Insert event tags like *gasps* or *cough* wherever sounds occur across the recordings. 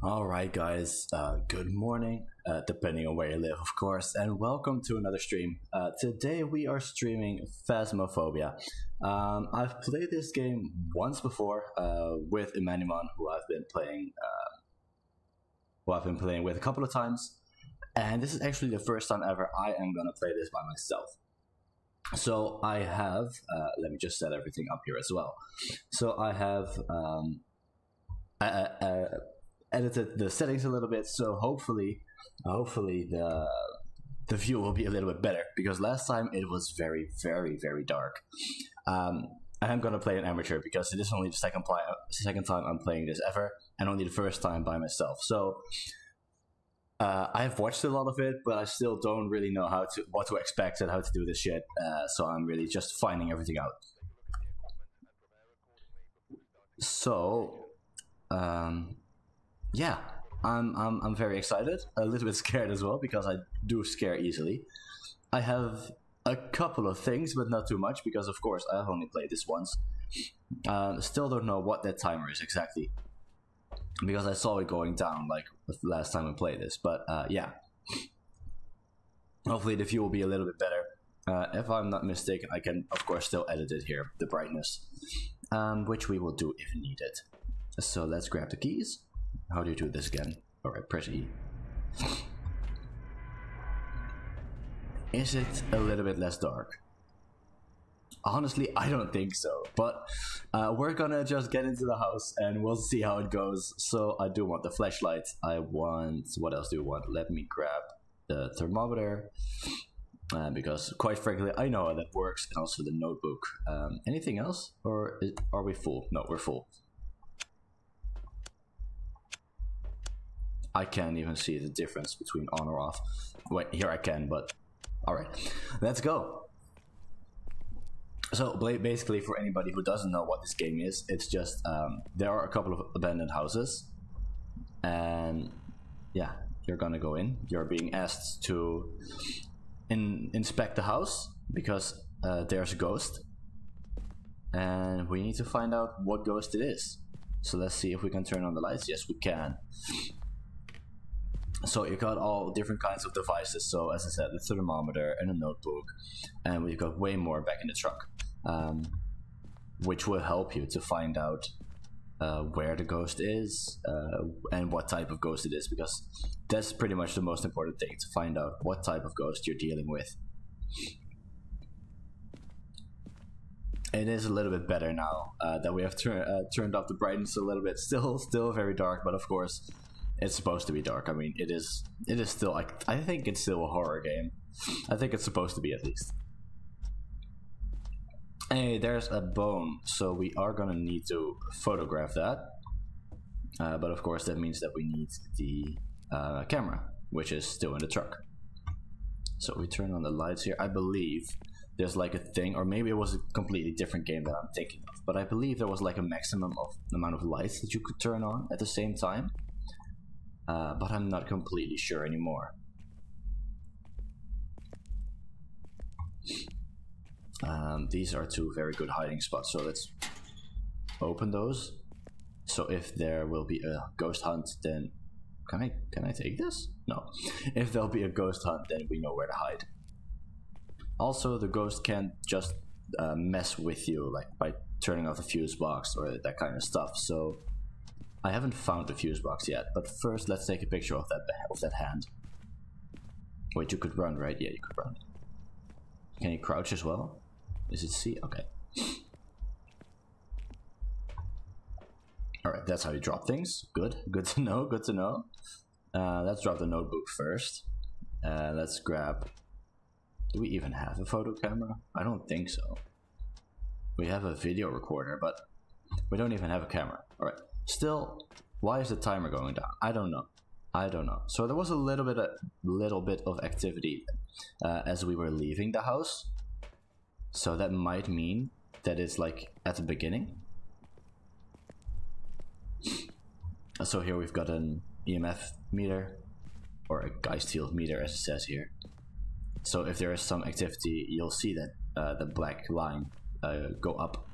Alright guys, uh, good morning, uh, depending on where you live of course, and welcome to another stream. Uh, today we are streaming Phasmophobia. Um, I've played this game once before uh, with Emmanuel, who I've been playing uh, who I've been playing with a couple of times, and this is actually the first time ever I am gonna play this by myself. So I have, uh, let me just set everything up here as well. So I have um, edited the settings a little bit, so hopefully, hopefully the the view will be a little bit better because last time it was very, very, very dark. Um, I am gonna play an amateur because it is only the second pli- second time I'm playing this ever, and only the first time by myself. So uh, I've watched a lot of it, but I still don't really know how to what to expect and how to do this shit. Uh, so I'm really just finding everything out. So, um, yeah, I'm, I'm I'm very excited, a little bit *laughs* scared as well because I do scare easily. I have a couple of things, but not too much because of course I've only played this once. Uh, still don't know what that timer is exactly because I saw it going down like last time I played this. But uh, yeah, hopefully the view will be a little bit better. Uh, if I'm not mistaken, I can of course still edit it here, the brightness, um, which we will do if needed. So let's grab the keys. How do you do this again? Alright, press E. Is it a little bit less dark? Honestly, I don't think so. But uh, we're gonna just get into the house and we'll see how it goes. So I do want the flashlight. I want... What else do you want? Let me grab the thermometer. Uh, because quite frankly, I know how that works. And also the notebook. Um, anything else? Or is, are we full? No, we're full. I can't even see the difference between on or off. Wait, here I can, but all right, let's go. So basically, for anybody who doesn't know what this game is, it's just um, there are a couple of abandoned houses, and yeah, you're gonna go in. You're being asked to in, inspect the house because uh, there's a ghost, and we need to find out what ghost it is. So let's see if we can turn on the lights. Yes, we can so you've got all different kinds of devices. So as I said, the thermometer and a notebook, and we've got way more back in the truck, um, which will help you to find out uh, where the ghost is uh, and what type of ghost it is, because that's pretty much the most important thing to find out what type of ghost you're dealing with. It is a little bit better now uh, that we have tur- uh, turned off the brightness a little bit. *laughs* Still, still very dark, but of course, it's supposed to be dark. I mean, it is. It is still. Like, I think it's still a horror game. I think it's supposed to be at least. Hey, there's a bone, so we are gonna need to photograph that. Uh, but of course, that means that we need the uh, camera, which is still in the truck. So we turn on the lights here. I believe there's like a thing, or maybe it was a completely different game that I'm thinking of. But I believe there was like a maximum of amount of lights that you could turn on at the same time uh, but I'm not completely sure anymore. Um, these are two very good hiding spots, so let's open those. So if there will be a ghost hunt, then can I can I take this? No. *laughs* If there'll be a ghost hunt, then we know where to hide. Also, the ghost can't just uh, mess with you like by turning off the fuse box or that kind of stuff. So I haven't found the fuse box yet, but first let's take a picture of that of that hand. Wait, you could run, right? Yeah, you could run. Can you crouch as well? Is it C? Okay. Alright, that's how you drop things. Good. *laughs* Good to know. Good to know. Uh, let's drop the notebook first. Uh, let's grab... Do we even have a photo camera? I don't think so. We have a video recorder, but we don't even have a camera. Alright. Still, why is the timer going down? I don't know. I don't know. So there was a little bit, a little bit of activity uh, as we were leaving the house. So that might mean that it's like at the beginning. So here we've got an EMF meter or a Geist field meter as it says here. So if there is some activity, you'll see that uh, the black line uh, go up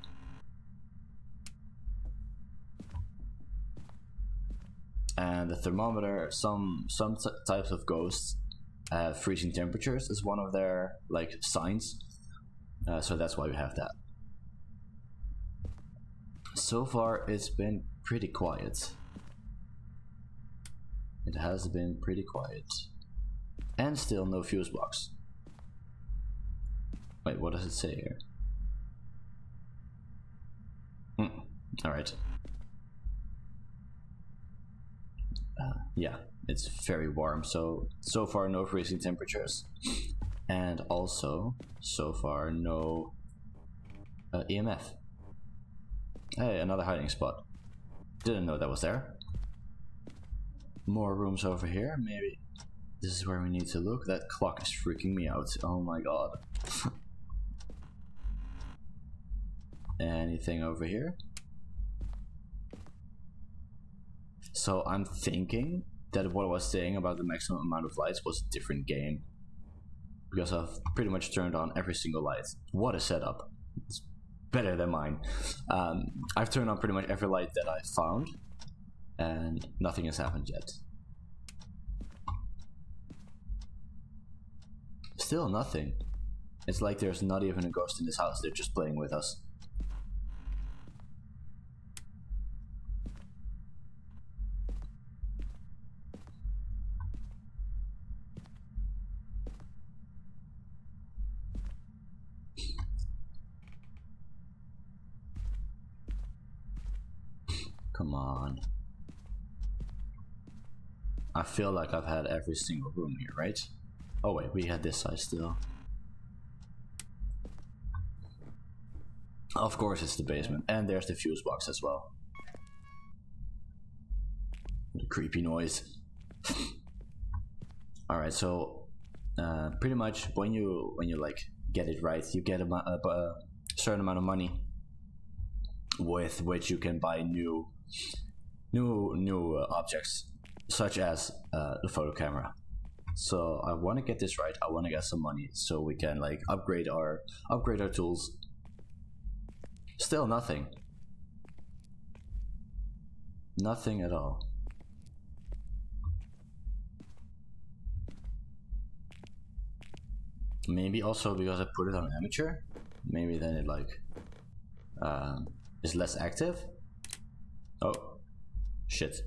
and the thermometer. Some some t- types of ghosts have freezing temperatures is one of their like signs, uh, so that's why we have that. So far, it's been pretty quiet. It has been pretty quiet. And still no fuse box. Wait, what does it say here? Hmm. Alright. Uh, yeah, it's very warm, so so far no freezing temperatures. And also, so far no uh, EMF. Hey, another hiding spot. Didn't know that was there. More rooms over here, maybe. This is where we need to look. That clock is freaking me out. Oh my god. *laughs* Anything over here? So I'm thinking that what I was saying about the maximum amount of lights was a different game. Because I've pretty much turned on every single light. What a setup. It's better than mine. Um, I've turned on pretty much every light that I found. And nothing has happened yet. Still nothing. It's like there's not even a ghost in this house. They're just playing with us. Come on. I feel like I've had every single room here, right? Oh wait, we had this side still. Of course it's the basement. And there's the fuse box as well. The creepy noise. *laughs* Alright, so uh, pretty much when you when you like get it right, you get a, a, certain amount of money with which you can buy new new new uh, objects such as uh, the photo camera. So i want to get this right i want to get some money so we can like upgrade our upgrade our tools. Still nothing. Nothing at all. Maybe also because i put it on amateur maybe then it like um, is less active. Oh, shit.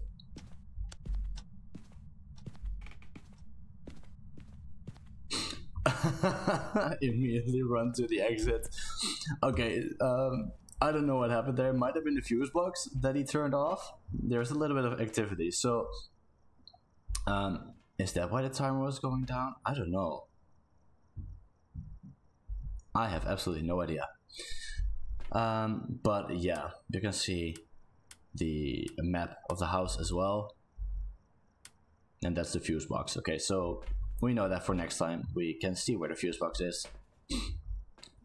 *laughs* Immediately run to the exit. Okay, um, I don't know what happened there. It Might have been the fuse box that he turned off. There's a little bit of activity. So, um, is that why the timer was going down? I don't know. I have absolutely no idea. Um, but yeah, you can see the map of the house as well. And that's the fuse box. Okay, so we know that for next time we can see where the fuse box is.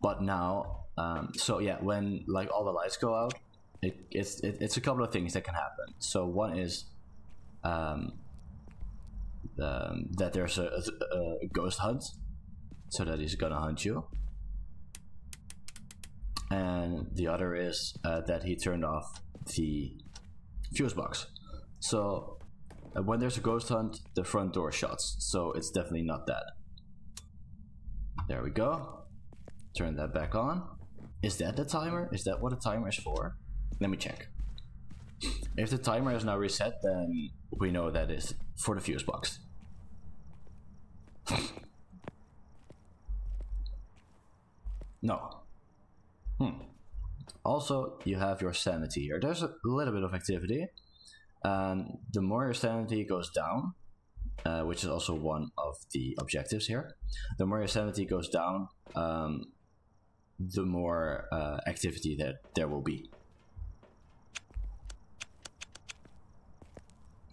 But now, um, so yeah, when like all the lights go out, it, it's it, it's a couple of things that can happen. So one is um, um, that there's a, a, a ghost hunt, so that he's gonna hunt you and the other is uh, that he turned off the fuse box. So when there's a ghost hunt, the front door shuts. So it's definitely not that. There we go. Turn that back on. Is that the timer? Is that what the timer is for? Let me check. If the timer is now reset, then we know that is for the fuse box. *laughs* no. Hmm. Also, you have your sanity here. There's a little bit of activity. And the more your sanity goes down, uh, which is also one of the objectives here, the more your sanity goes down, um, the more uh, activity that there will be.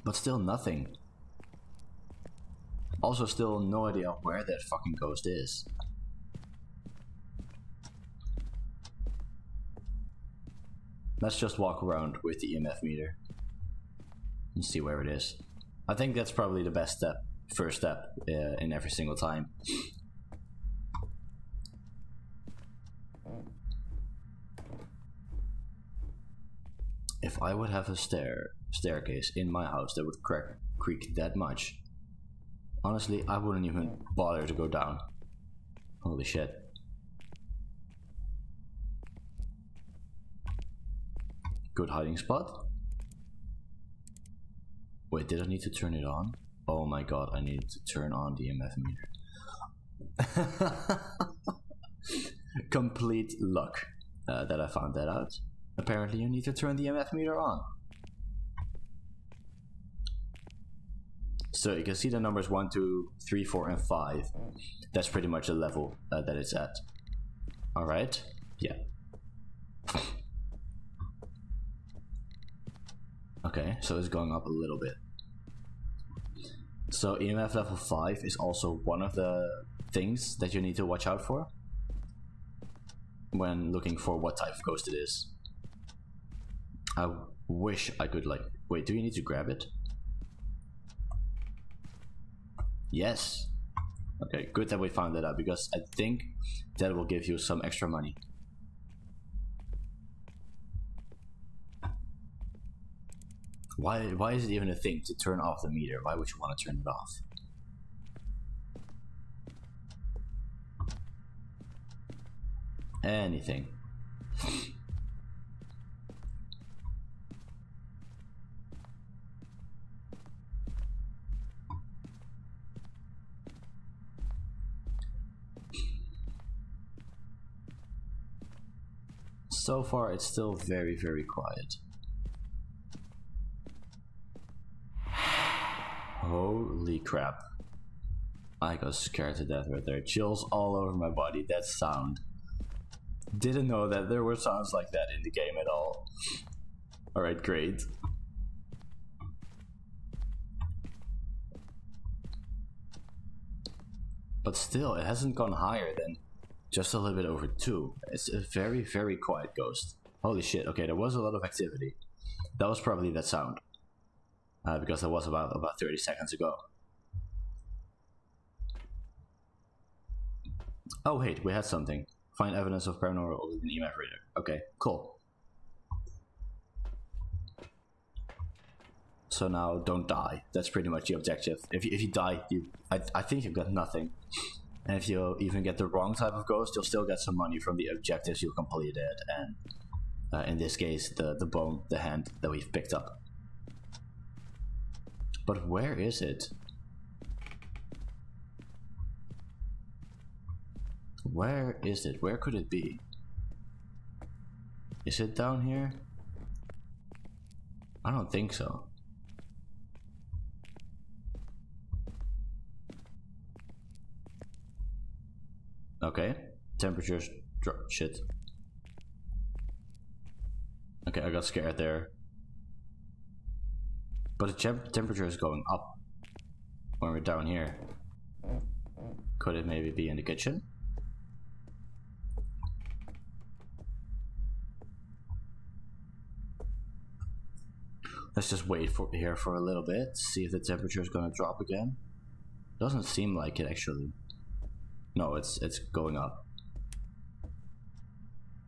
But still nothing. Also, still no idea where that fucking ghost is. Let's just walk around with the EMF meter and see where it is. I think that's probably the best step, first step uh, in every single time. If I would have a stair staircase in my house that would crack, creak that much, honestly, I wouldn't even bother to go down. Holy shit. Good hiding spot. Wait, did I need to turn it on? Oh my god, I need to turn on the EMF meter. *laughs* Complete luck uh, that I found that out. Apparently you need to turn the EMF meter on. So you can see the numbers 1, 2, 3, 4, and 5. That's pretty much the level uh, that it's at. Alright? Yeah. Okay, so it's going up a little bit. So EMF level 5 is also one of the things that you need to watch out for when looking for what type of ghost it is. I wish I could like, wait, do you need to grab it? Yes. Okay, good that we found that out because I think that will give you some extra money. Why, why is it even a thing to turn off the meter? Why would you want to turn it off? Anything. So far, it's still very, very quiet. Holy crap. I got scared to death right there. Chills all over my body. That sound. Didn't know that there were sounds like that in the game at all. Alright, great. But still, it hasn't gone higher than just a little bit over 2. It's a very, very quiet ghost. Holy shit, okay, there was a lot of activity. That was probably that sound uh, because that was about about 30 seconds ago. Oh wait, we had something. Find evidence of paranormal with an EMF reader. Okay, cool. So now don't die. That's pretty much the objective. If you, if you die, you I, I think you've got nothing. And if you even get the wrong type of ghost, you'll still get some money from the objectives you completed. And uh, in this case, the, the bone, the hand that we've picked up. But where is it? Where is it? Where could it be? Is it down here? I don't think so. Okay, temperatures drop. Shit. Okay, I got scared there. But the temp temperature is going up when we're down here. Could it maybe be in the kitchen? Let's just wait for here for a little bit, see if the temperature is going to drop again. Doesn't seem like it actually. No, it's it's going up.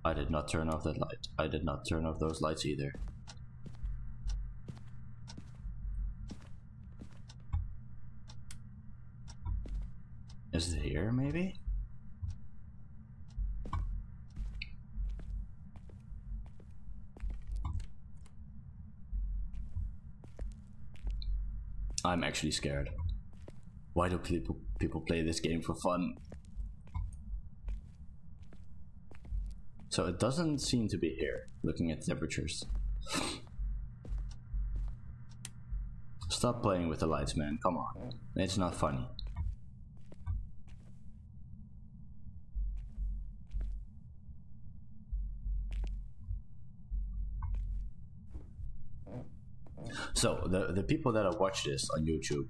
I did not turn off that light. I did not turn off those lights either. Is it here, maybe? I'm actually scared. Why do people people play this game for fun? So it doesn't seem to be here, looking at temperatures. Stop playing with the lights, man. Come on. It's not funny. So the the people that have watched this on YouTube,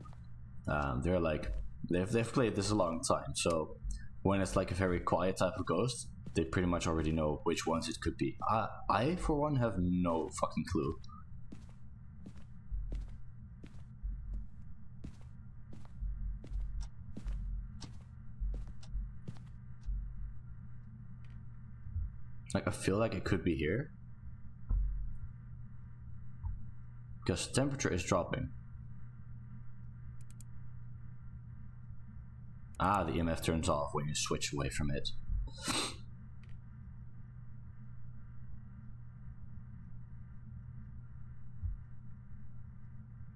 um, they're like they've they've played this a long time. So when it's like a very quiet type of ghost, they pretty much already know which ones it could be. I I for one have no fucking clue. Like I feel like it could be here. Because the temperature is dropping. Ah, the EMF turns off when you switch away from it.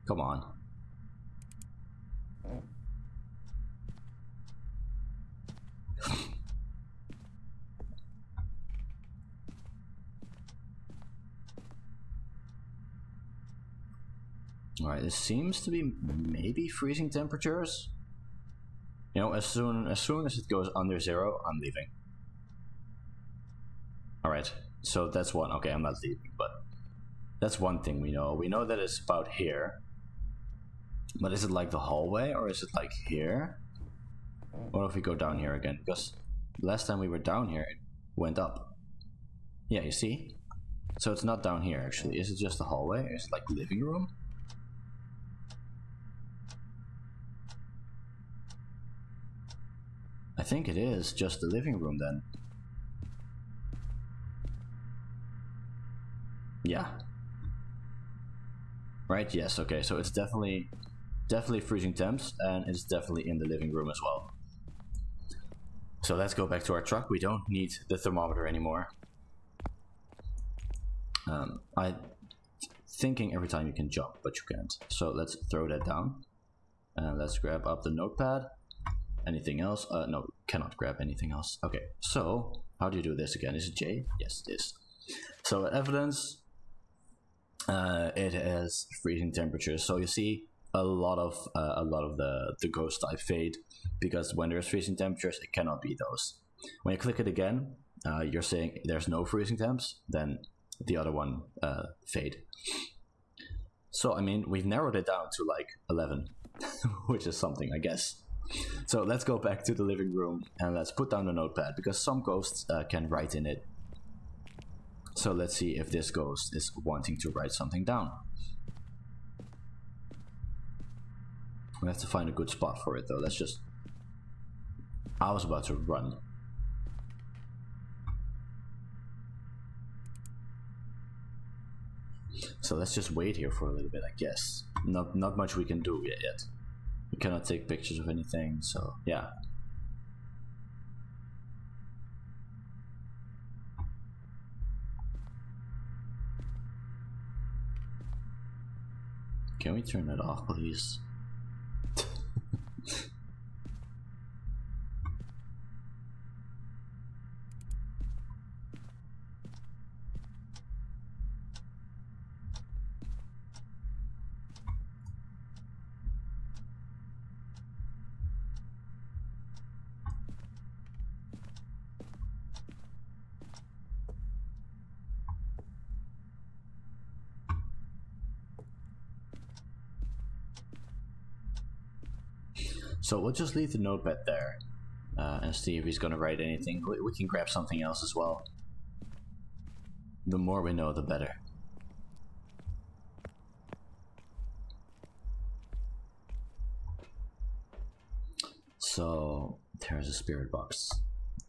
Come on. Alright, this seems to be maybe freezing temperatures. You know, as soon as soon as it goes under zero, I'm leaving. Alright, so that's one. Okay, I'm not leaving, but that's one thing we know. We know that it's about here. But is it like the hallway or is it like here? What if we go down here again? Because last time we were down here, it went up. Yeah, you see? So it's not down here actually. Is it just the hallway? Is it like living room? I think it is just the living room then. Yeah. Right, yes, okay, so it's definitely definitely freezing temps and it's definitely in the living room as well. So let's go back to our truck. We don't need the thermometer anymore. Um, I thinking every time you can jump, but you can't. So let's throw that down. And let's grab up the notepad. Anything else? Uh, no, cannot grab anything else. Okay, so how do you do this again? Is it J? Yes, it is. So evidence, uh, it has freezing temperatures. So you see a lot of uh, a lot of the the ghost type fade because when there's freezing temperatures, it cannot be those. When you click it again, uh, you're saying there's no freezing temps. Then the other one uh, fade. So I mean, we've narrowed it down to like 11, *laughs* which is something, I guess. So let's go back to the living room and let's put down the notepad because some ghosts uh, can write in it. So let's see if this ghost is wanting to write something down. We have to find a good spot for it though. Let's just... I was about to run. So let's just wait here for a little bit, I guess. Not not much we can do yet. We cannot take pictures of anything, so yeah. Can we turn that off, please? So we'll just leave the notepad there uh, and see if he's going to write anything. We, we can grab something else as well. The more we know, the better. So there's a spirit box.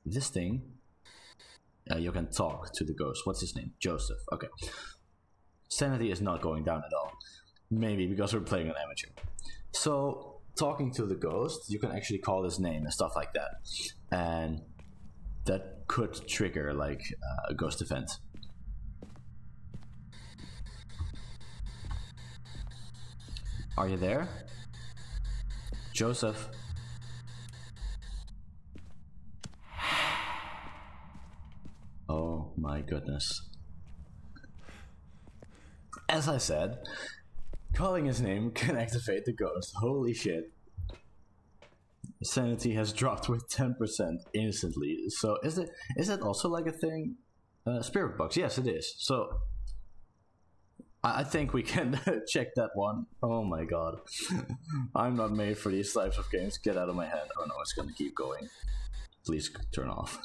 This thing, uh, you can talk to the ghost. What's his name? Joseph. Okay. Sanity is not going down at all. Maybe because we're playing an amateur. So talking to the ghost, you can actually call his name and stuff like that, and that could trigger like uh, a ghost event. Are you there? Joseph? *sighs* Oh my goodness. As I said, Calling his name *laughs* can activate the ghost. Holy shit. Sanity has dropped with 10% instantly. So is it is it also like a thing? Uh, spirit box, yes it is. So I, I think we can *laughs* check that one. Oh my god. *laughs* I'm not made for these types of games. Get out of my head. Oh no, it's gonna keep going. Please turn off.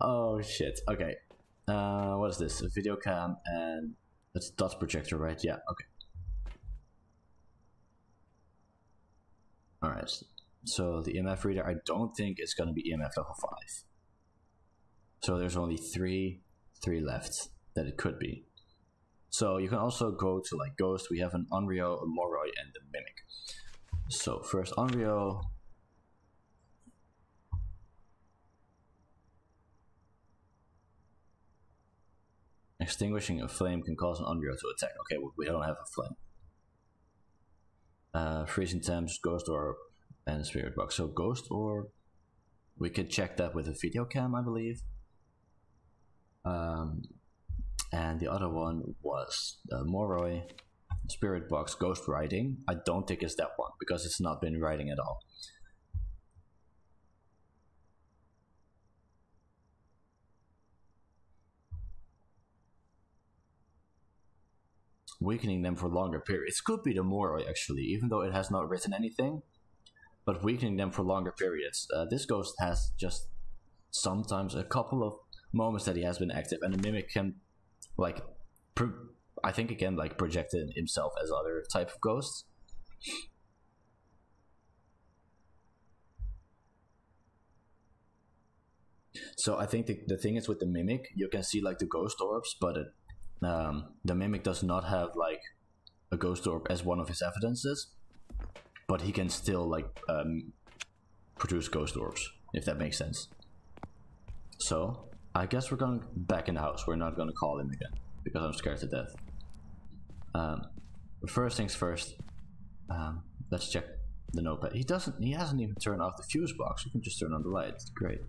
oh shit. Okay. Uh, what is this? A video cam and that's dot projector, right? Yeah, okay. Alright, so the EMF reader, I don't think it's going to be EMF level 5. So there's only three, three left that it could be. So you can also go to like Ghost. We have an Onryo, a Moroi, and the Mimic. So first Onryo. Extinguishing a flame can cause an Onryo to attack. Okay, we don't have a flame. Uh, freezing temps, Ghost Orb, and Spirit Box. So Ghost Orb, we could check that with a video cam, I believe. Um, and the other one was uh, Moroi, Spirit Box, Ghost Writing. I don't think it's that one because it's not been riding at all. Weakening them for longer periods could be the Moroi actually, even though it has not written anything. But weakening them for longer periods. Uh, this ghost has just sometimes a couple of moments that he has been active, and the mimic can like I think again like projected himself as other type of ghosts. So I think the, the thing is with the mimic, you can see like the ghost orbs, but it, um, the mimic does not have like a ghost orb as one of his evidences, but he can still like um, produce ghost orbs if that makes sense. So I guess we're going back in the house. We're not going to call him again because I'm scared to death. Um, first things first. Um, let's check the notepad. He doesn't. He hasn't even turned off the fuse box. You can just turn on the light. Great.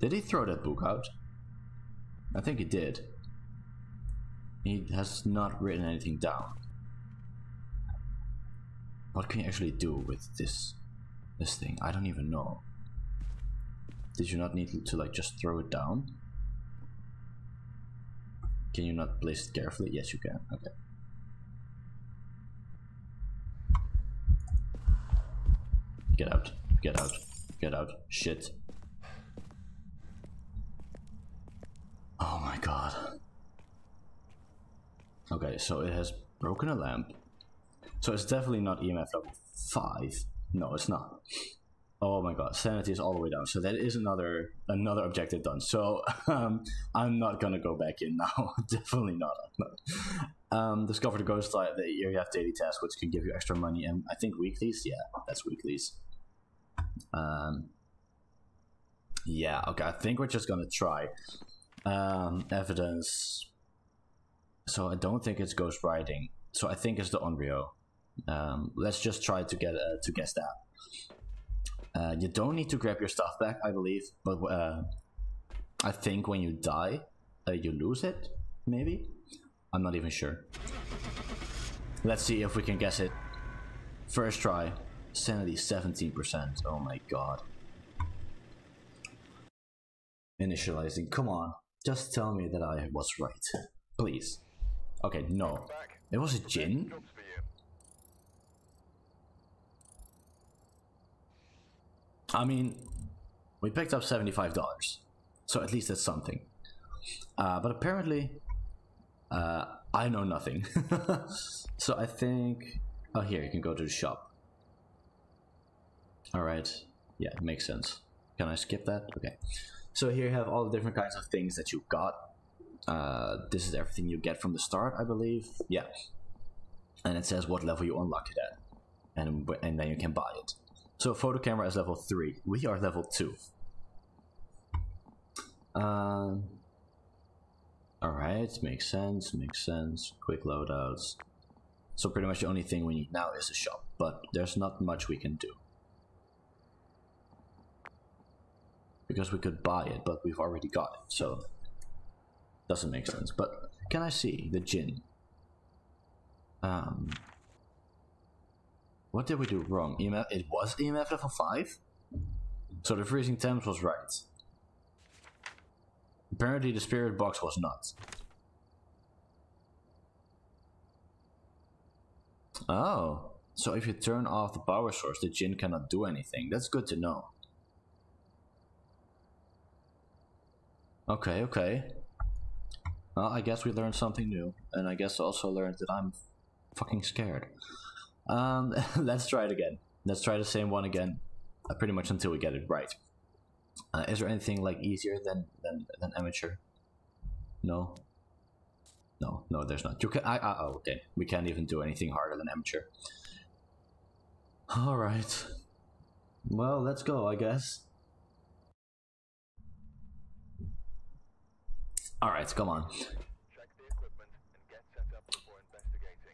Did he throw that book out? I think he did. He has not written anything down. What can you actually do with this this thing? I don't even know. Did you not need to, like just throw it down? Can you not place it carefully? Yes, you can. Okay. Get out. Get out. Get out. Shit. Oh my god. Okay, so it has broken a lamp. So it's definitely not EMF level 5. No, it's not. Oh my god, sanity is all the way down. So that is another another objective done. So *laughs* um, I'm not gonna go back in now. *laughs* Definitely not. *laughs* um, discover the ghost light. The area have daily tasks which can give you extra money and I think weeklies. Yeah, that's weeklies. Um, yeah. Okay. I think we're just gonna try um, evidence. So I don't think it's ghost writing. So I think it's the Onryo. Um, let's just try to get uh, to guess that. Uh, you don't need to grab your stuff back, I believe, but uh, I think when you die, uh, you lose it, maybe? I'm not even sure. Let's see if we can guess it. First try, sanity 17%, oh my god. Initializing, come on, just tell me that I was right, please. Okay, no. It was a Jinn? I mean, we picked up $75, so at least that's something. Uh, but apparently, uh, I know nothing. *laughs* so I think, oh here, you can go to the shop. Alright, yeah, makes sense. Can I skip that? Okay. So here you have all the different kinds of things that you got. Uh, this is everything you get from the start, I believe. Yeah. And it says what level you unlock it at. And, and then you can buy it. So photo camera is level 3. We are level 2. Um, Alright, makes sense, makes sense. Quick loadouts. So pretty much the only thing we need now is a shop, but there's not much we can do. Because we could buy it, but we've already got it, so doesn't make sense. But can I see the Jinn? Um, what did we do wrong? EMF, it was EMF level 5? So the freezing temps was right. Apparently the spirit box was not. Oh, so if you turn off the power source, the Jinn cannot do anything. That's good to know. Okay, okay. Well, I guess we learned something new. And I guess also learned that I'm fucking scared. Um, *laughs* let's try it again. Let's try the same one again, uh, pretty much until we get it right. Uh, is there anything like easier than, than than amateur? No. No, no, there's not. You can. I, I, oh, okay. We can't even do anything harder than amateur. All right. Well, let's go. I guess. All right, come on.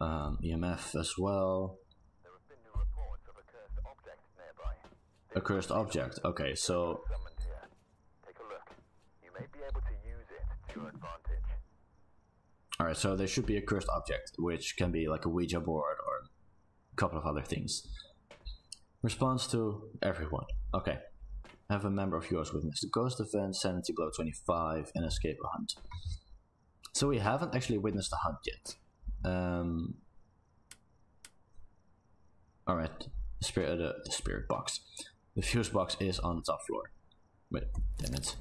Um, EMF as well. A cursed object. Okay, so. Alright, so there should be a cursed object, which can be like a Ouija board or a couple of other things. Response to everyone. Okay. Have a member of yours witness the ghost event, sanity below 25, and escape a hunt. So we haven't actually witnessed the hunt yet. Um, Alright, the spirit, uh, the spirit box. The fuse box is on the top floor. Wait, damn it.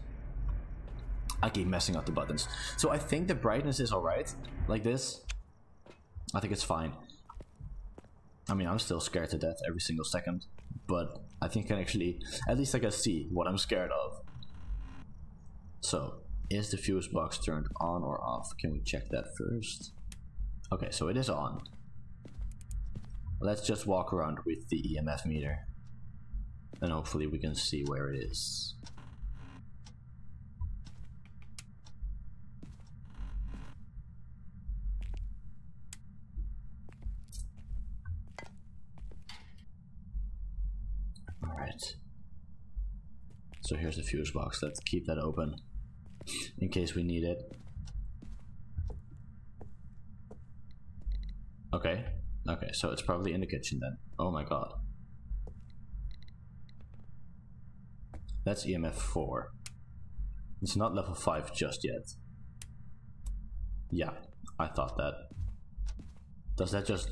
I keep messing up the buttons. So I think the brightness is alright, like this. I think it's fine. I mean, I'm still scared to death every single second, but I think I can actually, at least I can see what I'm scared of. So, is the fuse box turned on or off? Can we check that first? Okay, so it is on. Let's just walk around with the EMF meter. And hopefully we can see where it is. Alright. So here's the fuse box. Let's keep that open in case we need it. Okay. Okay, so it's probably in the kitchen then. Oh my god. That's EMF 4. It's not level 5 just yet. Yeah, I thought that. Does that just...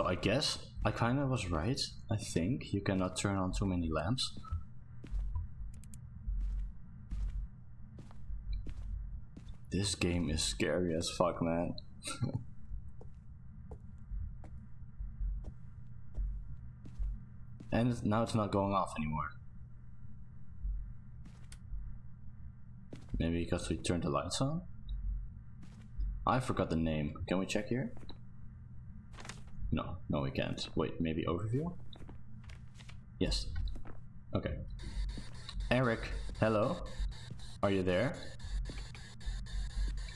So I guess I kind of was right, I think. You cannot turn on too many lamps. This game is scary as fuck, man. *laughs* and now it's not going off anymore. Maybe because we turned the lights on? I forgot the name. Can we check here? No, no we can't. Wait, maybe overview? Yes. Okay. Eric, hello? Are you there?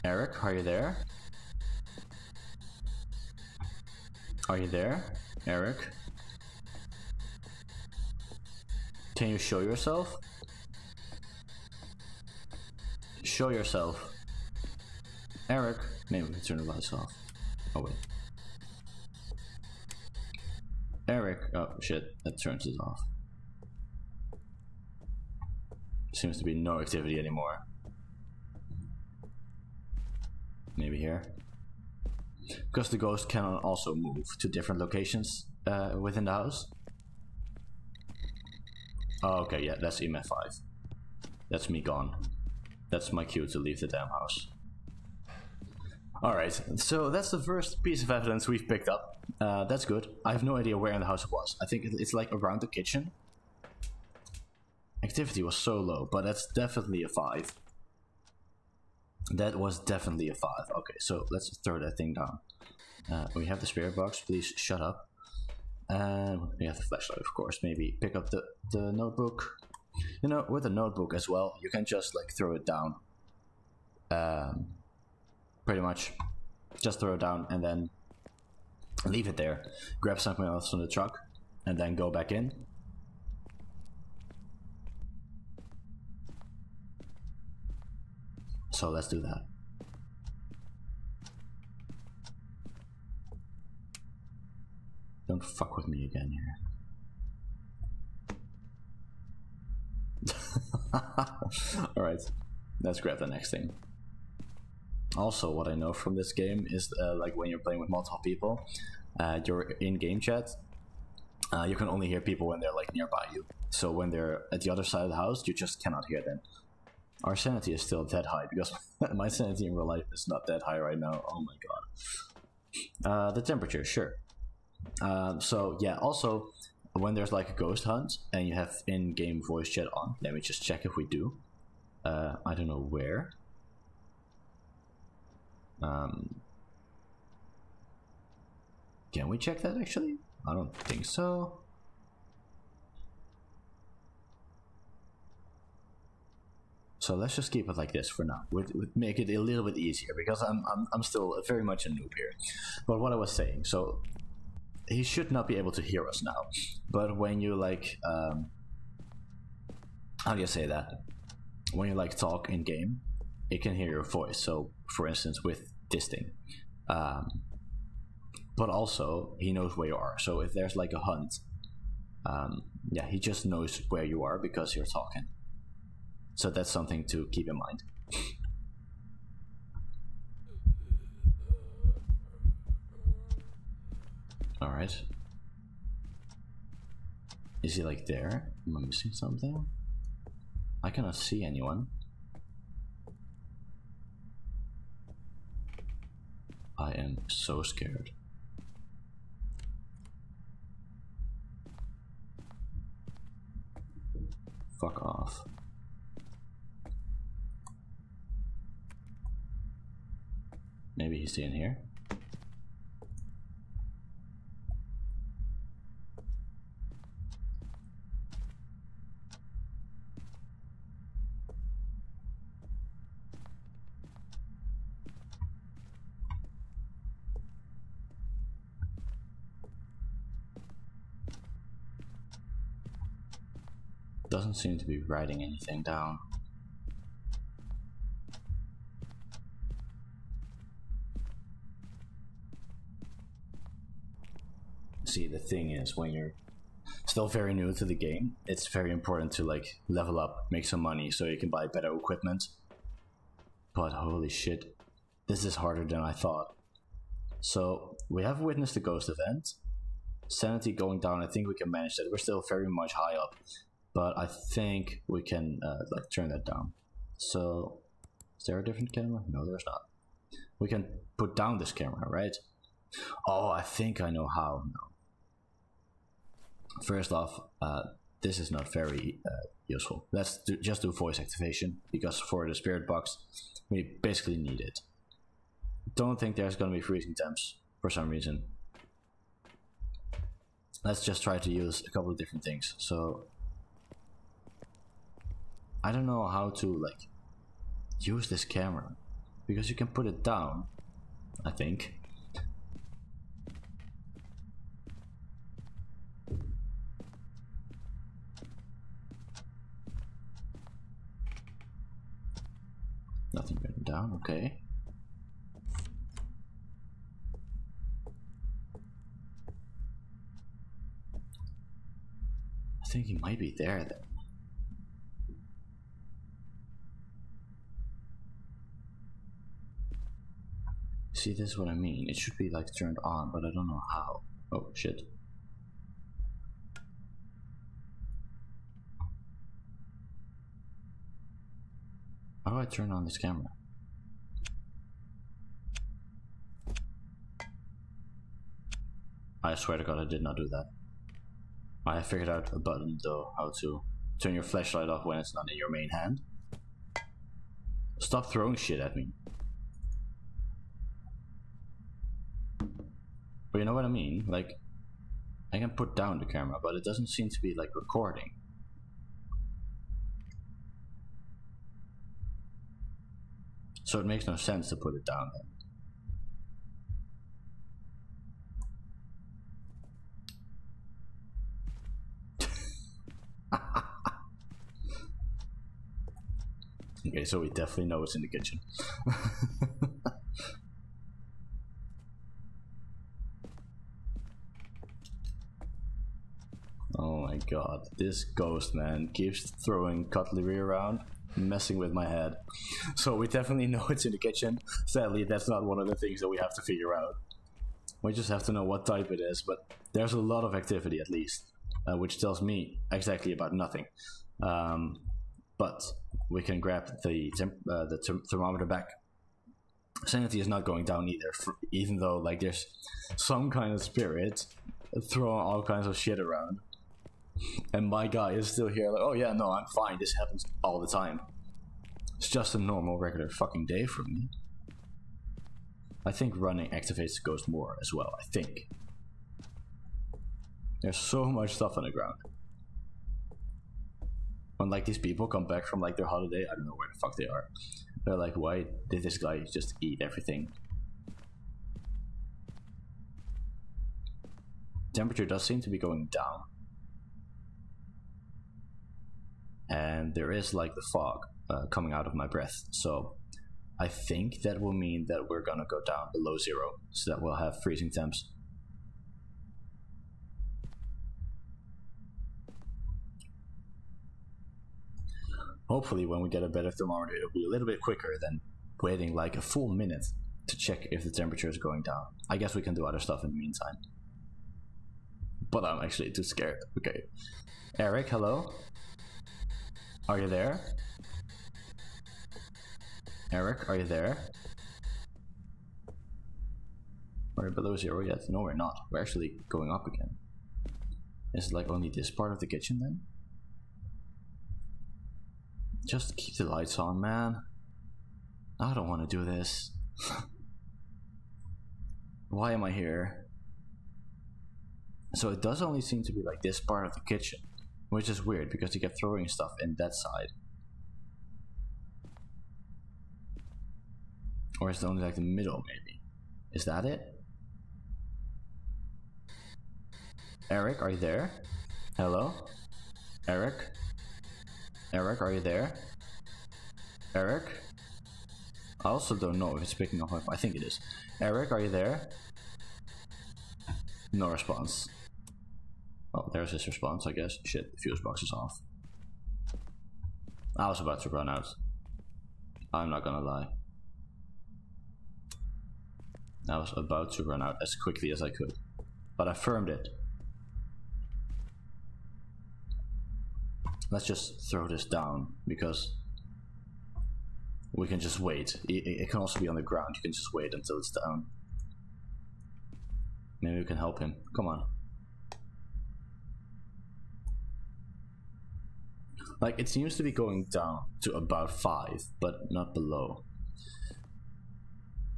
Eric, are you there? Are you there? Eric? Can you show yourself? Show yourself. Eric, maybe we can turn the lights off. Oh wait. Eric, oh shit, that turns it off. Seems to be no activity anymore. Maybe here. Because the ghost can also move to different locations uh, within the house. Oh, okay, yeah, that's EMF 5. That's me gone. That's my cue to leave the damn house. Alright, so that's the first piece of evidence we've picked up. Uh, that's good. I have no idea where in the house it was. I think it's like around the kitchen. Activity was so low, but that's definitely a 5. That was definitely a 5. Okay, so let's throw that thing down. Uh, we have the spirit box, please shut up. And we have the flashlight, of course. Maybe pick up the, the notebook. You know, with a notebook as well, you can just like throw it down. Um, pretty much. Just throw it down and then leave it there. Grab something else from the truck and then go back in. So let's do that. Don't fuck with me again here. *laughs* Alright, let's grab the next thing. Also, what I know from this game is uh, like when you're playing with multiple people, uh, your in-game chat, uh, you can only hear people when they're like nearby you. So when they're at the other side of the house, you just cannot hear them. Our sanity is still that high because *laughs* my sanity in real life is not that high right now. Oh my god. Uh, the temperature, sure. Um, so yeah, also when there's like a ghost hunt and you have in-game voice chat on, let me just check if we do. Uh, I don't know where. Um, can we check that actually? I don't think so. So let's just keep it like this for now. We'd, we'd make it a little bit easier because I'm, I'm, I'm still very much a noob here. But what I was saying, so he should not be able to hear us now. But when you like, um, how do you say that? When you like talk in game, it can hear your voice. So for instance, with this thing. Um, but also he knows where you are. So if there's like a hunt, um, yeah, he just knows where you are because you're talking. So that's something to keep in mind. All right. Is he like there? Am I missing something? I cannot see anyone. I am so scared. Fuck off. Maybe he's in here. Doesn't seem to be writing anything down. See, the thing is, when you're still very new to the game, it's very important to like level up, make some money so you can buy better equipment. But holy shit, this is harder than I thought. So we have witnessed the ghost event. Sanity going down, I think we can manage that. We're still very much high up but I think we can uh, like turn that down. So is there a different camera? No, there's not. We can put down this camera, right? Oh, I think I know how. No. First off, uh, this is not very uh, useful. Let's do, just do voice activation because for the spirit box, we basically need it. Don't think there's gonna be freezing temps for some reason. Let's just try to use a couple of different things. So I don't know how to like use this camera because you can put it down I think. Nothing written down okay. I think he might be there then See, this is what I mean. It should be like turned on, but I don't know how. Oh, shit. How do I turn on this camera? I swear to god I did not do that. I figured out a button though, how to turn your flashlight off when it's not in your main hand. Stop throwing shit at me. But you know what I mean? Like, I can put down the camera, but it doesn't seem to be like recording. So it makes no sense to put it down then. *laughs* okay, so we definitely know it's in the kitchen. *laughs* Oh my god, this ghost man keeps throwing cutlery around, messing with my head. So we definitely know it's in the kitchen. Sadly, that's not one of the things that we have to figure out. We just have to know what type it is, but there's a lot of activity at least, uh, which tells me exactly about nothing. Um, but we can grab the uh, the thermometer back. Sanity is not going down either, for, even though like there's some kind of spirit throwing all kinds of shit around And my guy is still here like, oh yeah, no, I'm fine. This happens all the time. It's just a normal, regular fucking day for me. I think running activates ghost more as well, I think. There's so much stuff on the ground. When like these people come back from like their holiday, I don't know where the fuck they are. They're like, why did this guy just eat everything? Temperature does seem to be going down. And there is like the fog uh, coming out of my breath. So I think that will mean that we're gonna go down below zero. So that we'll have freezing temps. Hopefully when we get a better thermometer it'll be a little bit quicker than waiting like a full minute to check if the temperature is going down. I guess we can do other stuff in the meantime. But I'm actually too scared. Okay. Eric, hello? Are you there? Eric, are you there? Are we below zero yet? No, we're not. We're actually going up again. Is it like only this part of the kitchen then? Just keep the lights on, man. I don't want to do this. *laughs* Why am I here? So it does only seem to be like this part of the kitchen, which is weird because you get throwing stuff in that side. Or is it only like the middle, maybe? Is that it? Eric, are you there? Hello? Eric? Eric, are you there? Eric? I also don't know if it's picking up I think it is. Eric, are you there? No response. Oh, there's his response, I guess. Shit, the fuse box is off. I was about to run out. I'm not gonna lie. I was about to run out as quickly as I could. But I firmed it. Let's just throw this down because we can just wait. It, it, can also be on the ground. You can just wait until it's down. Maybe we can help him. Come on. Like, it seems to be going down to about 5, but not below.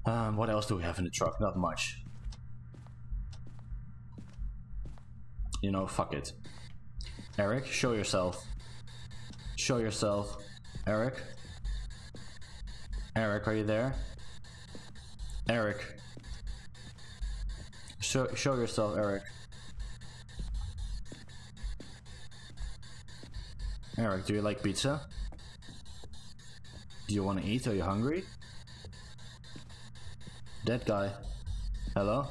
Um, what else do we have in the truck? Not much. You know, fuck it. Eric, show yourself. Show yourself. Eric? Eric, are you there? Eric. Show, show yourself, Eric. Eric, do you like pizza? Do you want to eat? Are you hungry? Dead guy. Hello?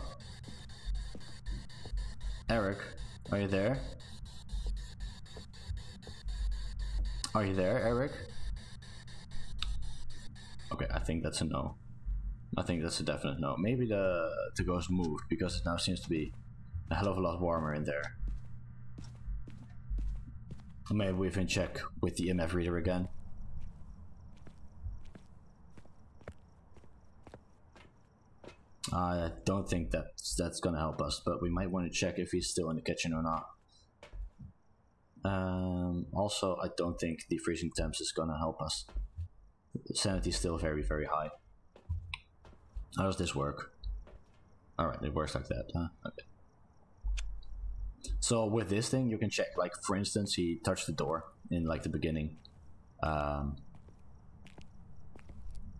Eric, are you there? Are you there, Eric? Okay, I think that's a no. I think that's a definite no. Maybe the, the ghost moved because it now seems to be a hell of a lot warmer in there. Maybe we can check with the EMF reader again. I don't think that's, that's gonna help us, but we might want to check if he's still in the kitchen or not. Um, also, I don't think the freezing temps is gonna help us. Sanity is still very, very high. How does this work? Alright, it works like that, huh? Okay. So with this thing, you can check, like for instance, he touched the door in like the beginning. Um,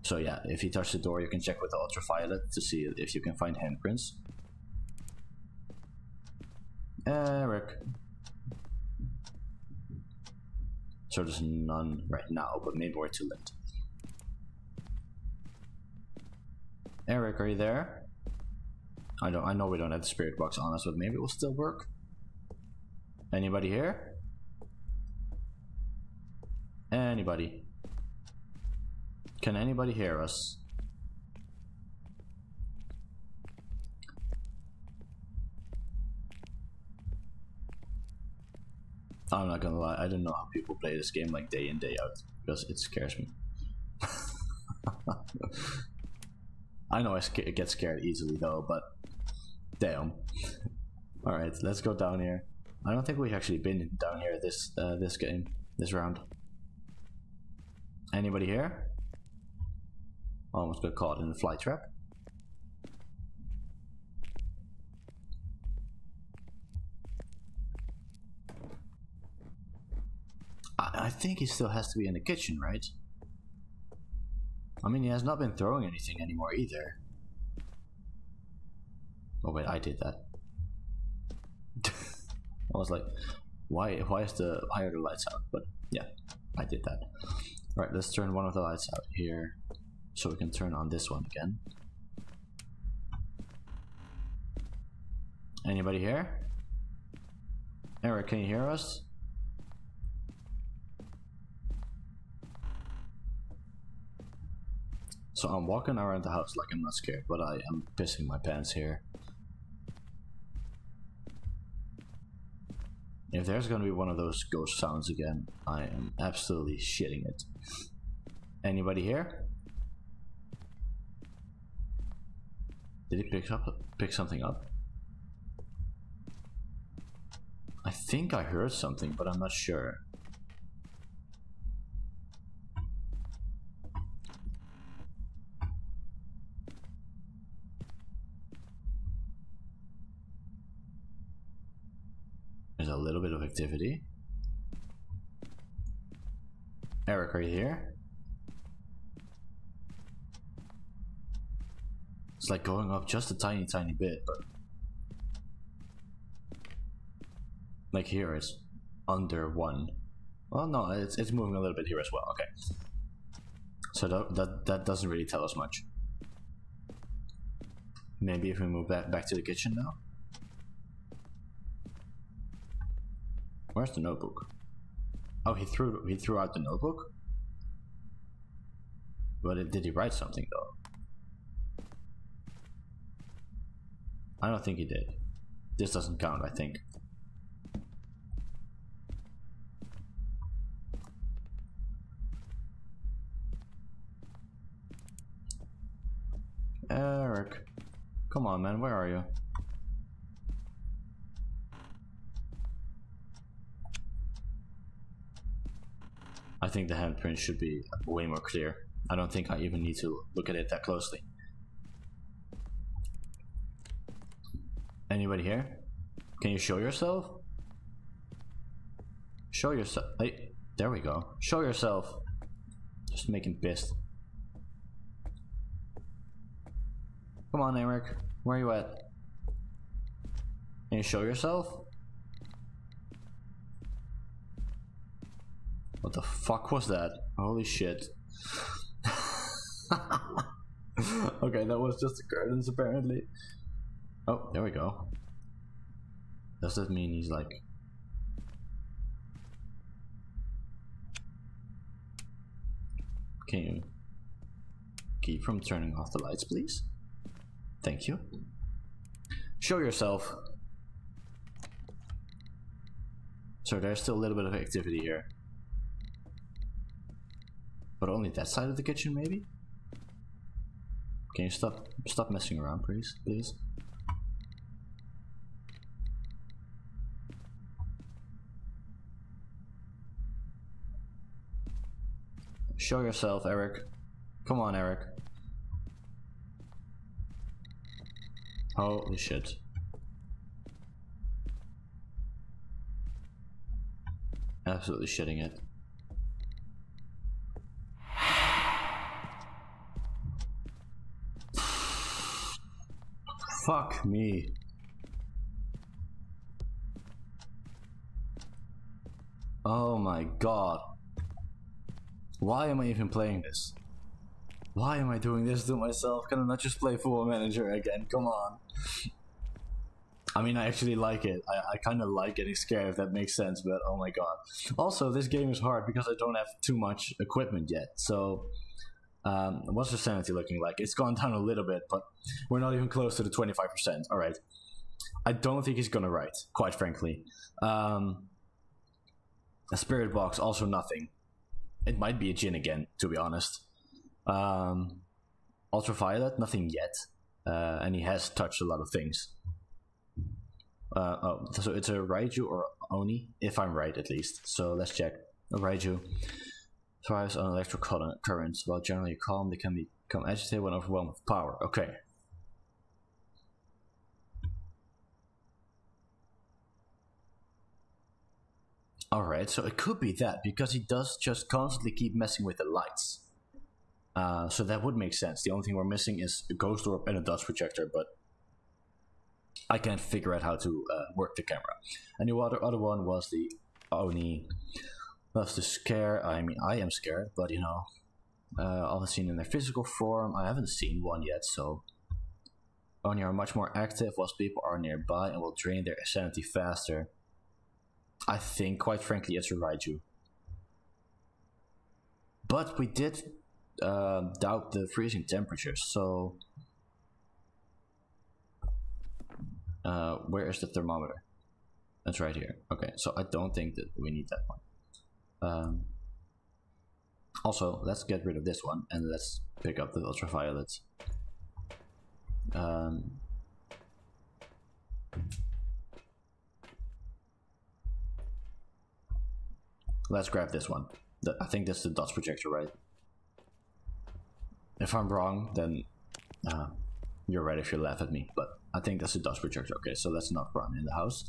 so yeah, if he touched the door, you can check with the ultraviolet to see if you can find handprints. Eric. So there's none right now, but maybe we're too late. Eric, are you there? I don't. I know we don't have the spirit box on us, but maybe it will still work. Anybody here? Anybody? Can anybody hear us? I'm not gonna lie, I don't know how people play this game like day in, day out, because it scares me. *laughs* I know I get scared easily though, but damn. Alright, let's go down here. I don't think we've actually been down here this uh, this game, this round. Anybody here? Almost got caught in the fly trap. I, I think he still has to be in the kitchen, right? I mean, he has not been throwing anything anymore either. Oh wait, I did that. I was like, why why is the why are the lights out? But yeah, I did that. Right, let's turn one of the lights out here so we can turn on this one again. Anybody here? Eric, can you hear us? So I'm walking around the house like I'm not scared, but I am pissing my pants here. If there's gonna be one of those ghost sounds again, I am absolutely shitting it. Anybody here? Did he pick up pick something up? I think I heard something, but I'm not sure. A little bit of activity. Eric, are you here? It's like going up just a tiny, tiny bit, but like here is under one. Well, no, it's, it's moving a little bit here as well. Okay, so that that that doesn't really tell us much. Maybe if we move back back to the kitchen now. Where's the notebook? Oh, he threw he threw out the notebook. But did he write something though? I don't think he did. This doesn't count, I think. Eric. Come on, man, where are you? I think the handprint should be way more clear. I don't think I even need to look at it that closely. Anybody here? Can you show yourself? Show yourself. Hey, there we go. Show yourself. Just making pissed. Come on, Eric. Where are you at? Can you show yourself? What the fuck was that? Holy shit. *laughs* okay, that was just the curtains apparently. Oh, there we go. Does that mean he's like... Can you keep from turning off the lights, please? Thank you. Show yourself. So there's still a little bit of activity here. But only that side of the kitchen, maybe? Can you stop stop messing around, please? Please. Show yourself, Eric. Come on, Eric. Holy shit. Absolutely shitting it. Fuck me. Oh my god. Why am I even playing this? Why am I doing this to myself? Can I not just play Football Manager again? Come on. I mean, I actually like it. I, I kind of like getting scared, if that makes sense, but oh my god. Also, this game is hard because I don't have too much equipment yet, so um, what's the sanity looking like? It's gone down a little bit, but we're not even close to the 25%. All right. I don't think he's going to write, quite frankly. Um, a spirit box, also nothing. It might be a Jinn again, to be honest. Um, ultraviolet, nothing yet. Uh, and he has touched a lot of things. Uh, oh, so it's a Raiju or Oni, if I'm right at least. So let's check. A Raiju thrives on electric currents. While generally calm, they can become agitated when overwhelmed with power. Okay. Alright, so it could be that, because he does just constantly keep messing with the lights. Uh, so that would make sense. The only thing we're missing is a ghost orb and a DOTS projector, but I can't figure out how to uh, work the camera. And the other, other one was the Oni loves to scare. I mean, I am scared, but you know, uh, all seen in their physical form. I haven't seen one yet, so Oni are much more active whilst people are nearby and will drain their sanity faster. I think, quite frankly, it's a Raiju. But we did uh, doubt the freezing temperatures, so Uh, where is the thermometer? That's right here. Okay, so I don't think that we need that one. Um, also, let's get rid of this one and let's pick up the ultraviolet. Um, let's grab this one. The, I think that's the DOTS projector, right? If I'm wrong, then uh, you're right if you laugh at me, but I think that's a DOTS projector. Okay, so let's not run in the house.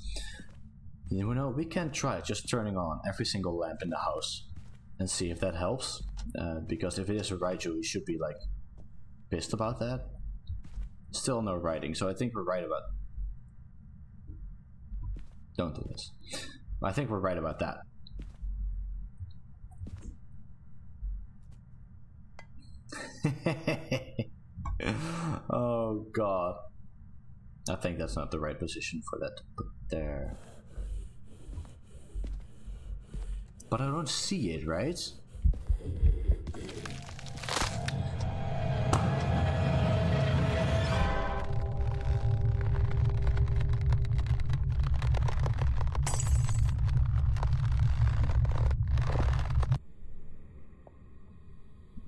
You know, we can try just turning on every single lamp in the house and see if that helps. Uh, because if it is a Raiju, we should be like pissed about that. Still no writing, so I think we're right about. Don't do this. I think we're right about that. *laughs* oh god. I think that's not the right position for that to put there. But I don't see it, right?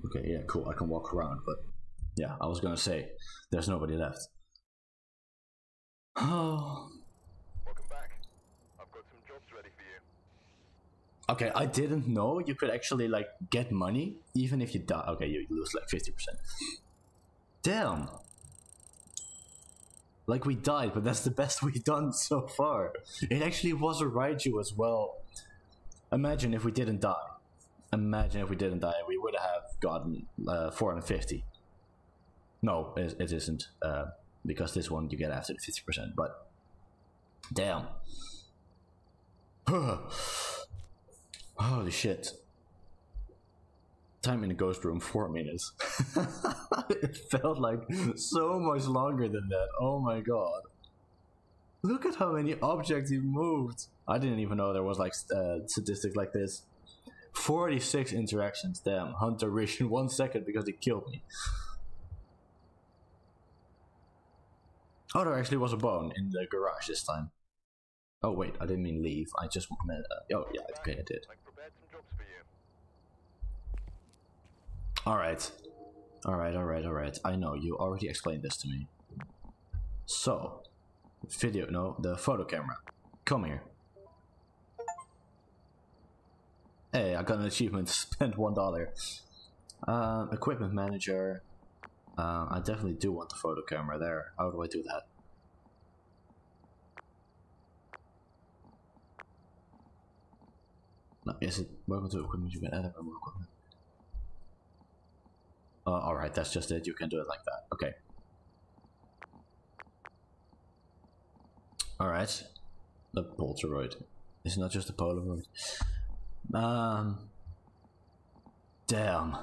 Okay, yeah, cool. I can walk around, but yeah, I was gonna say, there's nobody left. *sighs* Oh. Welcome back. I've got some jobs ready for you. Okay, I didn't know you could actually like get money even if you die. Okay, you lose like 50%. Damn. Like we died, but that's the best *laughs* we've done so far. It actually was a Raiju as well. Imagine if we didn't die. Imagine if we didn't die, we would have gotten uh, 450. No, it, it isn't. Uh, because this one you get after the 50%, but damn. *sighs* *sighs* Holy shit. Time in the ghost room, four minutes. *laughs* it felt like so much longer than that. Oh my god. Look at how many objects you moved. I didn't even know there was like uh, statistics like this. 46 interactions. Damn, Hunter reached in one second because he killed me. Oh, there actually was a bone in the garage this time. Oh wait, I didn't mean leave. I just meant. Uh, oh yeah, okay, I did. All right, all right, all right, all right. I know you already explained this to me. So, video. No, the photo camera. Come here. Hey, I got an achievement. *laughs* Spend one dollar. Uh, equipment manager. Uh, I definitely do want the photo camera there. How do I do that? No, is it welcome to equipment you can add more equipment? Uh, alright, that's just it. You can do it like that. Okay. Alright. The Polaroid. It's not just a Polaroid. Um. Damn.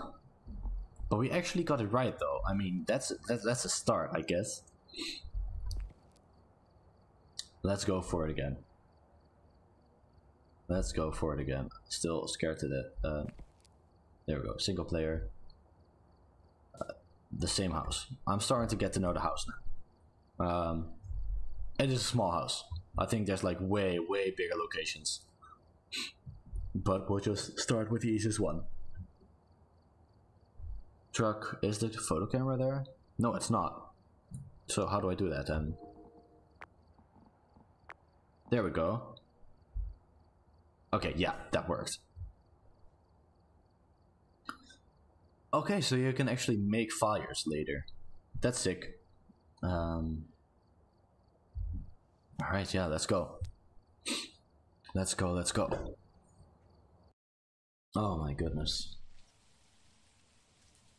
But we actually got it right, though. I mean, that's that's, that's a start, I guess. Let's go for it again. Let's go for it again. Still scared to death. Uh, there we go. Single player. The same house. I'm starting to get to know the house now. Um, it is a small house. I think there's like way, way bigger locations. But we'll just start with the easiest one truck. Is the photo camera there? No, it's not. So how do I do that then? There we go. Okay, yeah, that worked. Okay, so you can actually make fires later. That's sick. Um, all right, yeah, let's go. Let's go, let's go. Oh my goodness.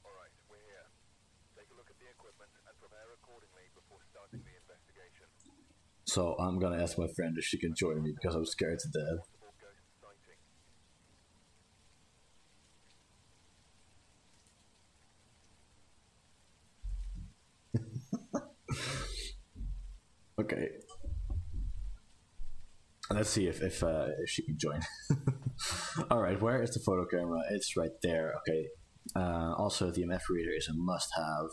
Alright, we're here. Take a look at the equipment and prepare accordingly before starting the investigation. So I'm gonna ask my friend if she can join me because I'm scared to death. Okay. Let's see if if, uh, if she can join. *laughs* All right, where is the photo camera? It's right there. Okay. Uh, also, the EMF reader is a must-have.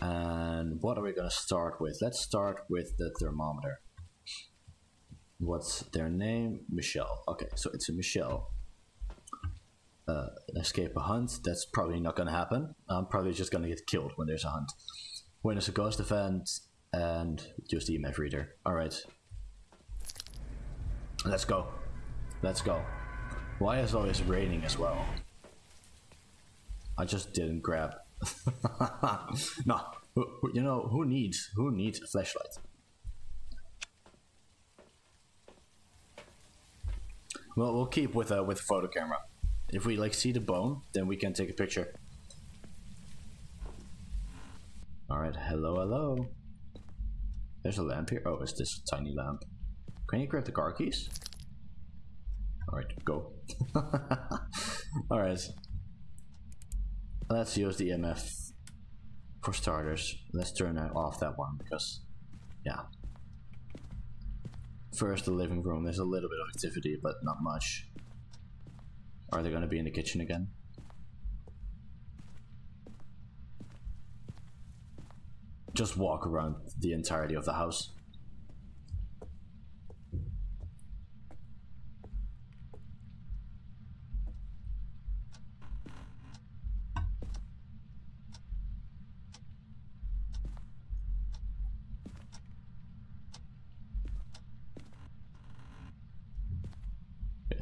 And what are we gonna start with? Let's start with the thermometer. What's their name? Michelle. Okay, so it's a Michelle. Uh, escape a hunt. That's probably not gonna happen. I'm probably just gonna get killed when there's a hunt. When there's a ghost event, and just the EMF reader. All right. Let's go. Let's go. Why is it always raining as well? I just didn't grab. *laughs* no, you know who needs who needs a flashlight? Well, we'll keep with a with a photo camera. If we like see the bone, then we can take a picture. All right, hello, hello. There's a lamp here. Oh, it's this tiny lamp. Can you grab the car keys? Alright, go. *laughs* Alright. Let's use the EMF for starters. Let's turn off that one because, yeah. First, the living room. There's a little bit of activity, but not much. Are they going to be in the kitchen again? Just walk around the entirety of the house.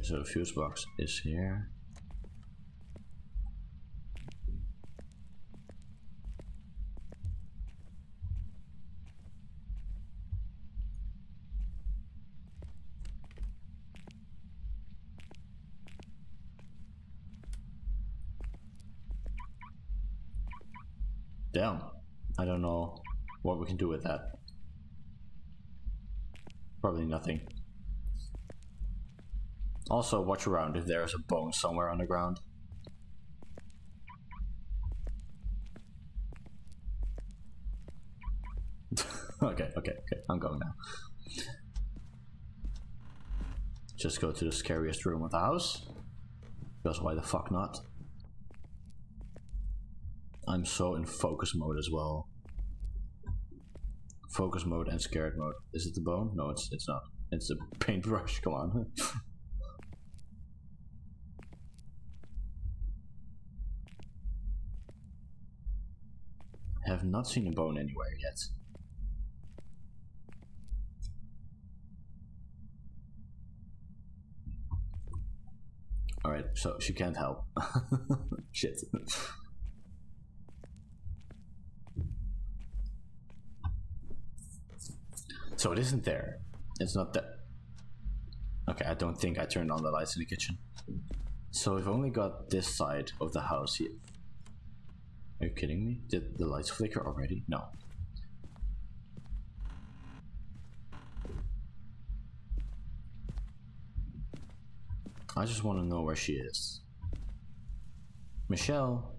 So the fuse box is here. Damn. I don't know what we can do with that. Probably nothing. Also, watch around if there is a bone somewhere on the ground. *laughs* okay, okay, okay. I'm going now. Just go to the scariest room of the house. Because why the fuck not? I'm so in focus mode as well. Focus mode and scared mode. Is it the bone? No, it's it's not. It's a *laughs* paintbrush. Come on. *laughs* Have not seen a bone anywhere yet. Alright, so she can't help. *laughs* Shit. So it isn't there. It's not that. Okay, I don't think I turned on the lights in the kitchen. So we've only got this side of the house here. Are you kidding me? Did the lights flicker already? No. I just want to know where she is. Michelle?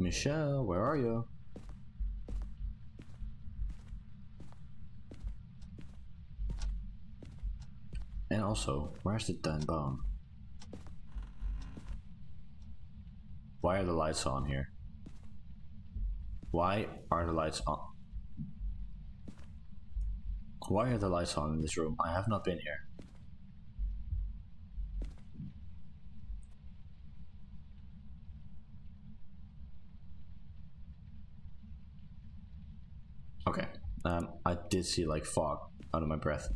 Michelle, where are you? And also, where's the done bone? Why are the lights on here? Why are the lights on? Why are the lights on in this room? I have not been here. Okay. Um, I did see like fog out of my breath.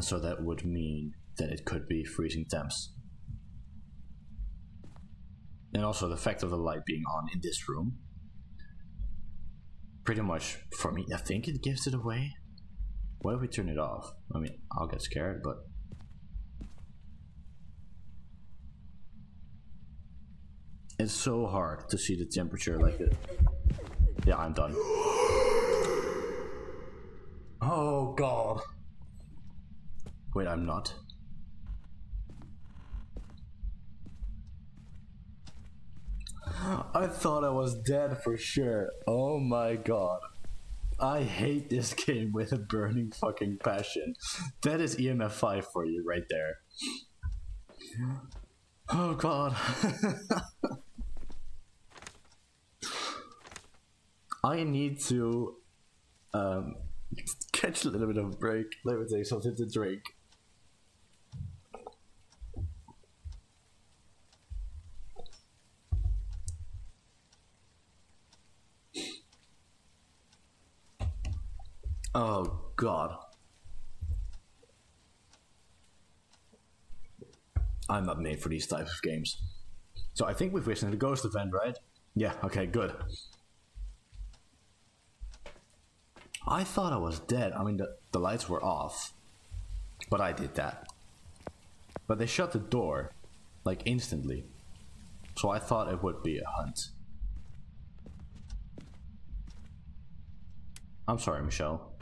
So that would mean that it could be freezing temps. And also the fact of the light being on in this room. Pretty much, for me, I think it gives it away. What if we turn it off? I mean, I'll get scared, but... It's so hard to see the temperature like it. Yeah, I'm done. *gasps* Oh god. Wait, I'm not. I thought I was dead for sure. Oh my god. I hate this *laughs* game with a burning fucking passion. That is EMF 5 for you right there. Oh god. *laughs* I need to um, catch a little bit of break. Let me take something to drink. Oh god. I'm not made for these types of games. So I think we've witnessed the ghost event, right? Yeah, okay, good. I thought I was dead. I mean, the, the lights were off. But I did that. But they shut the door, like instantly. So I thought it would be a hunt. I'm sorry, Michelle.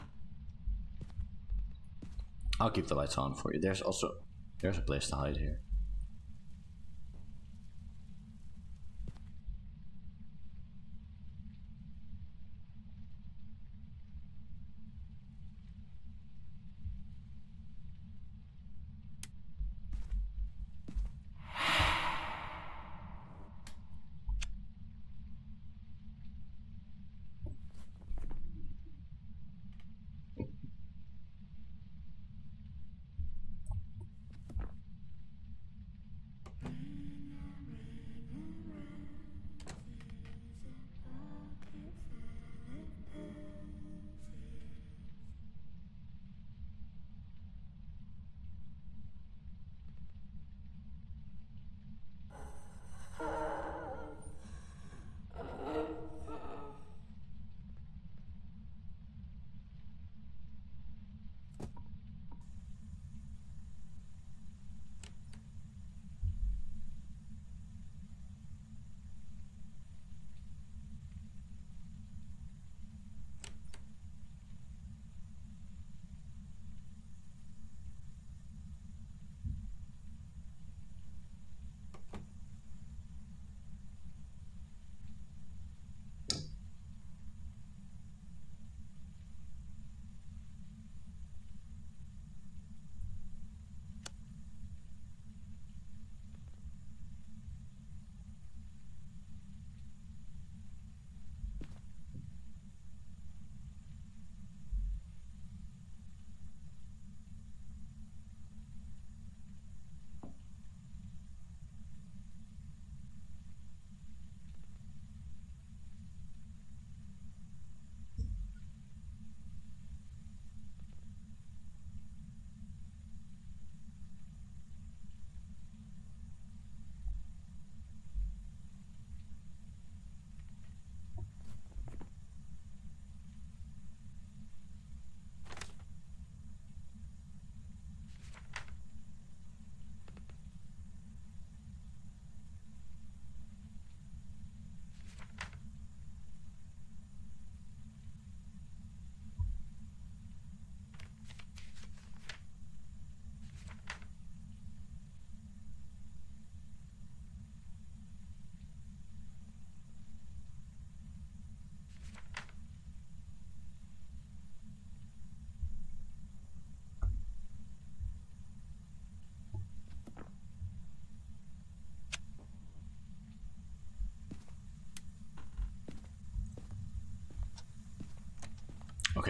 I'll keep the lights on for you. There's also there's a place to hide here.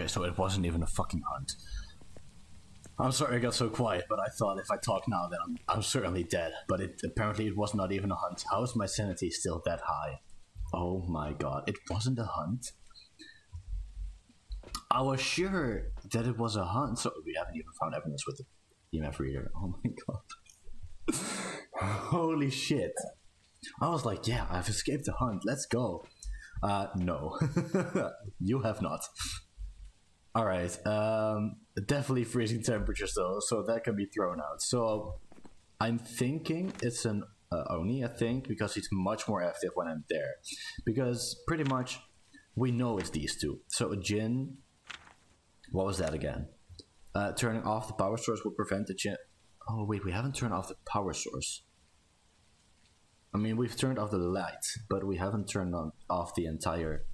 Okay, so it wasn't even a fucking hunt. I'm sorry I got so quiet, but I thought if I talk now, then I'm, I'm certainly dead. But it apparently it was not even a hunt. How is my sanity still that high? Oh my god, it wasn't a hunt? I was sure that it was a hunt, so we haven't even found evidence with the EMF reader. *laughs* Oh my god. Holy shit. I was like, yeah, I've escaped the hunt. Let's go. Uh, no. *laughs* you have not. All right. Um, definitely freezing temperatures though, so that can be thrown out. So I'm thinking it's an uh, Oni, I think, because he's much more active when I'm there. Because pretty much we know it's these two. So a Jinn. What was that again? Uh, turning off the power source will prevent the Jinn. Oh wait, we haven't turned off the power source. I mean, we've turned off the light, but we haven't turned on off the entire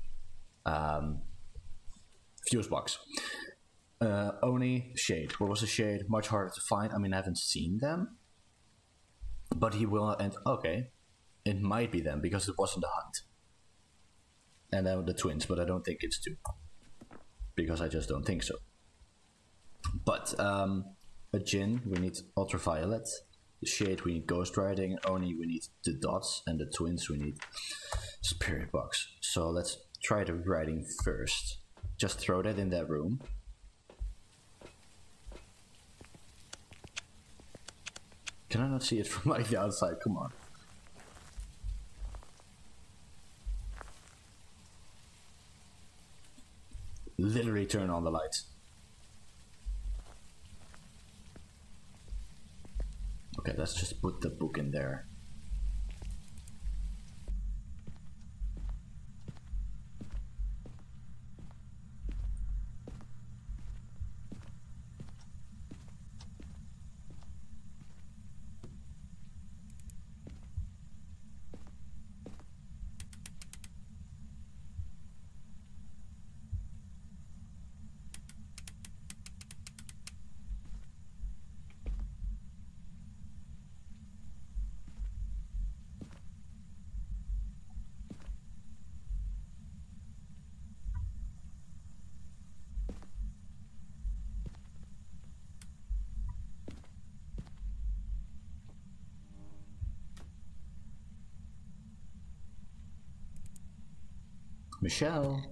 um, fuse box. Uh, Oni shade. What was the shade? Much harder to find. I mean, I haven't seen them, but he will. And okay, it might be them because it wasn't a hunt. And then the twins, but I don't think it's two because I just don't think so. But um, a Jinn, we need ultraviolet. The shade, we need ghost writing. Oni, we need the DOTS, and the twins, we need spirit box. So let's try the writing first. Just throw that in that room. Can I not see it from like the outside? Come on. Literally turn on the lights. Okay, let's just put the book in there. Michelle.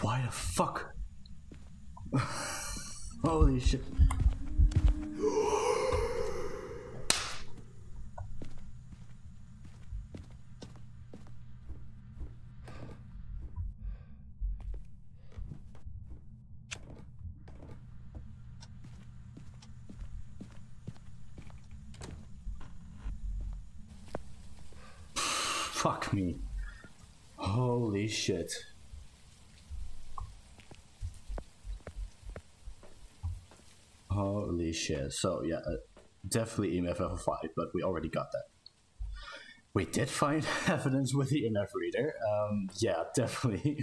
Why fuck? *laughs* Holy shit. *sighs* Fuck me. Holy shit. Holy shit. So, yeah, uh, definitely EMF level 5, but we already got that. We did find *laughs* evidence with the EMF reader. Um, yeah, *laughs* definitely.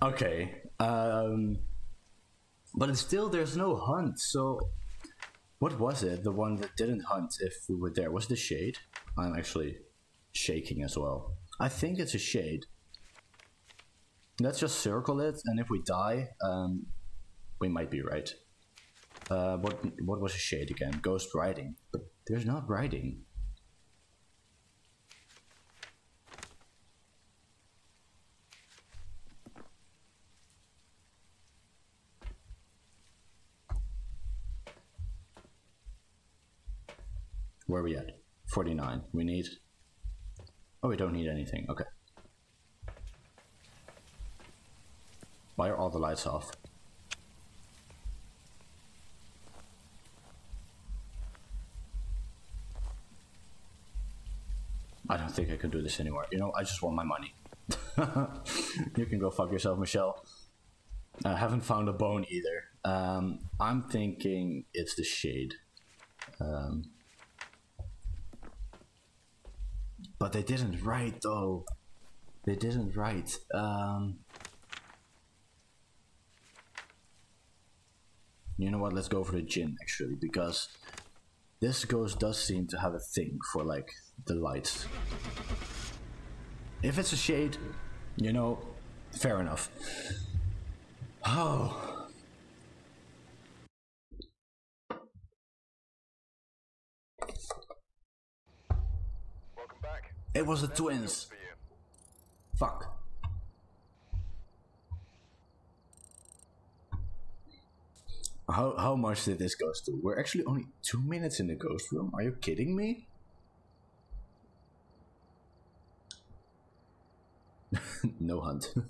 okay. Um, but still, there's no hunt. So, what was it? The one that didn't hunt if we were there? Was the shade? I'm actually shaking as well. I think it's a shade. Let's just circle it, and if we die, um, we might be right. Uh, what what was a shade again? Ghost writing, but there's not writing. Where are we at? 49. We need... Oh, we don't need anything. Okay. Why are all the lights off? Think I can do this anymore. You know, I just want my money. *laughs* you can go fuck yourself, Michelle. I haven't found a bone either. Um, I'm thinking it's the shade. Um, But they didn't write though. They didn't write. Um, you know what? Let's go for the Jinn actually because this ghost does seem to have a thing for like the lights. If it's a shade, you know, fair enough. Oh. Welcome back. It was the twins. Fuck. How how much did this ghost do? We're actually only two minutes in the ghost room. Are you kidding me? *laughs* no hunt. *laughs*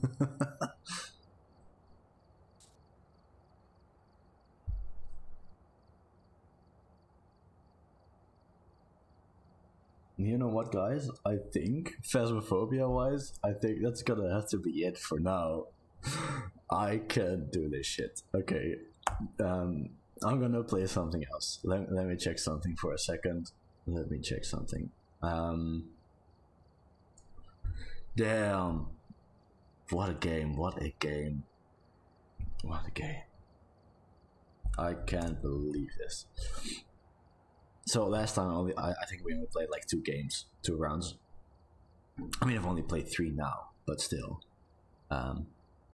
You know what, guys? I think phasmophobia wise, I think that's gonna have to be it for now. *laughs* I can't do this shit. Okay, um, I'm gonna play something else. Let, let me check something for a second. Let me check something. Um, damn, what a game! What a game! What a game! I can't believe this. So last time only I, I think we only played like two games, two rounds. I mean I've only played three now, but still. Um